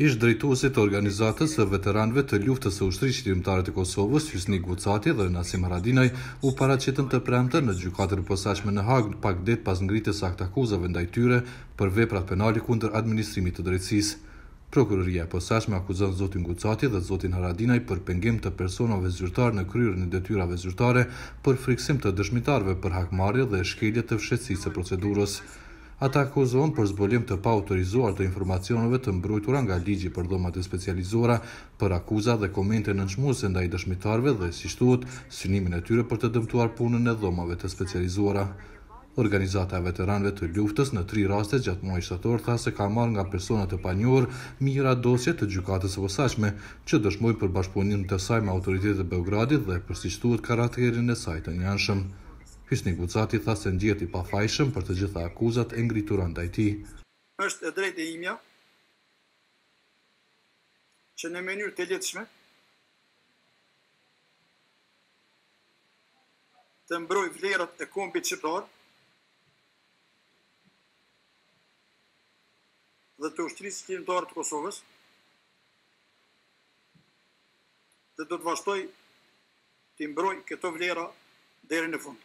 Ish-drejtuesit e Organizatës së Veteranëve të Luftës së Ushtrisë Çlirimtare të Kosovës, Hysni Gucati dhe Nasim Haradinaj, u paraqitën të premten në Gjykatën e Posaçme në Hagë, pak ditë pas ngritjes së aktakuzave ndaj tyre për veprat penale kundër administrimit të drejtësisë. Prokuroria e Posaçme akuzon zotin Gucati dhe zotin Haradinaj për pengim të personave zyrtarë në kryerjen e detyrave zyrtare, për frikësim të dëshmitarëve për hakmarrje dhe shkelje të fshehtësisë së procedurës. Ata akuzohen për zbulim të paautorizuar të informacioneve të mbrojtura nga Ligji për Dhomat e Specializuara, për akuza dhe komente nënçmuese ndaj dëshmitarëve dhe, siç thuhet, synimin e tyre për të dëmtuar punën e Dhomave të Specializuara. Organizata e Veteranëve të Luftës në tri raste gjatë muajit shtator tha se ka marrë nga persona të panjohur mijëra dosje të Gjykatës së Posaçme, që dëshmojnë për bashkëpunim të saj me autoritetet e Beogradit dhe për, siç thuhet, karakterin e saj të njëanshëm. Hysni Gucati tha se ndihet i pafajshëm për të gjitha akuzat e ngritura ndaj tij. Është e drejtë e imja që në mënyrë të ligjshme të mbroj vlerat e kombit shqiptar dhe të Ushtrisë Çlirimtare të Kosovës dhe do të vazhdoj t'i mbroj këto vlera deri në fund.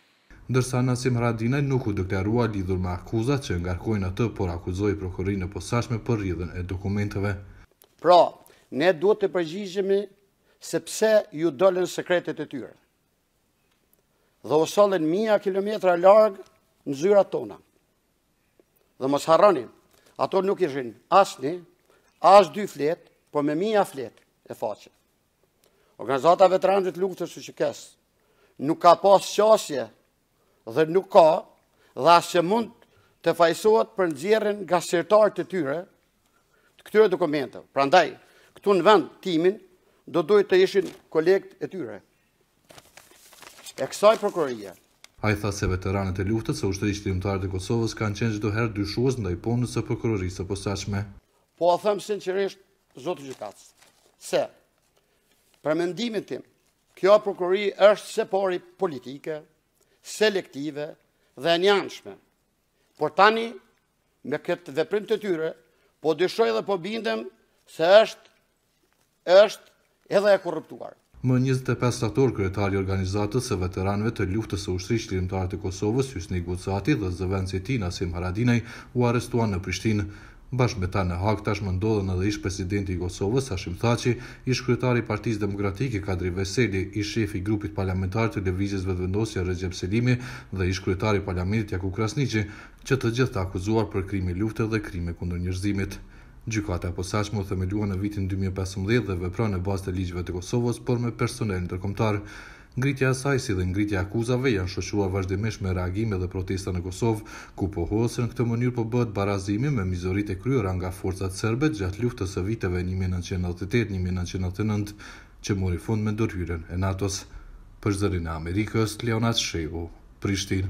Ndërsa Nasim Haradinaj nuk u deklarua lidhur me akuzat që ngarkojnë atë por akuzoi Prokurorinë e Posaçme për rrjedhën e dokumenteve. Pra, ne duhet të përgjigjemi se pse iu dolën sekretet e tyre dhe u sollën mija kilometra larg në zyrat tona. Dhe mos harroni, ato nuk ishin as ni, as dy fletë, por me mija fletë e faqe. Organizata e Veteranëve të Luftës së UÇK-së nuk ka pas qasje dhe nuk ka dhe as që mund të fajësohet për nxjerrjen nga sirtarët e tyre të këtyre dokumenteve. Prandaj, këtu në vend timin do duhej të ishin kolegët e tyre. E kësaj prokurorie. Ai tha se veteranët e luftës së ushtrisë çlirimtare të Kosovës kanë qenë çdoherë dyshues ndaj punës së prokurorisë së posaçme. Po e them sinqerisht, zoti gjykatës, se për mendimin tim, kjo prokurori është së pari politike, selektive dhe e njanshme. Por tani, me këtë veprim të tyre, po dyshoj edhe po bindem se është, është Edhe e korruptuar. Më njëzet e pesë shtator kryetari i Organizatës së Veteranëve të Luftës së Ushtrisë Çlirimtare të Kosovës, Hysni Gucati dhe zëvendësi i tij, Nasim Haradinaj, u arrestuan në Prishtinë. Bashkë me ta në Hagë tashmë ndodhen edhe ish-presidenti i Kosovës, Hashim Thaçi, ish-kryetari i Partisë Demokratike, Kadri Veseli, ish-shefi i grupit parlamentar të Lëvizjes Vetëvendosje, Rexhep Selimi dhe ish-kryetari i Parlamentit, Jakup Krasniqi, që të gjithë të akuzuar për krime lufte dhe krime kundër njerëzimit. Gjykata e Posaçme u themelua në vitin dy mijë e pesëmbëdhjetë dhe vepron në bazë të ligjeve të Kosovës, por me personel ndërkombëtar. Ngritja e saj, si dhe ngritja e akuzave, janë shoqëruar vazhdimisht me reagime dhe protesta në Kosovë, ku pohohet se në këtë mënyrë po bëhet barazimi me mizoritë e kryera nga forcat serbe gjatë luftës së viteve një mijë e nëntëqind e nëntëdhjetë e tetë, një mijë e nëntëqind e nëntëdhjetë e nëntë, që mori fund me ndërhyrjen e NATO-s. Për Zërin e Amerikës, Leonat Shehu, Prishtinë.